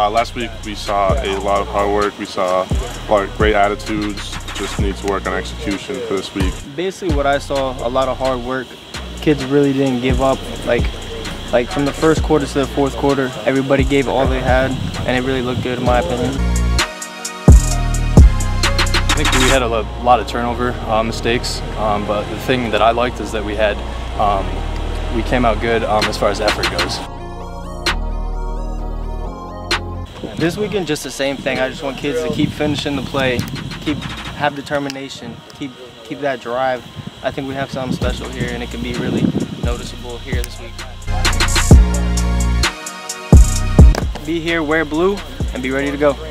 Uh, last week we saw a lot of hard work. We saw a lot of great attitudes. Just need to work on execution for this week. Basically, what I saw, a lot of hard work. Kids really didn't give up. Like, like from the first quarter to the fourth quarter, everybody gave all they had, and it really looked good in my opinion. I think we had a lot of turnover uh, mistakes, um, but the thing that I liked is that we had um, we came out good um, as far as effort goes. This weekend, just the same thing. I just want kids to keep finishing the play, keep have determination, keep keep that drive. I think we have something special here, and it can be really noticeable here this week. Be here, wear blue, and be ready to go.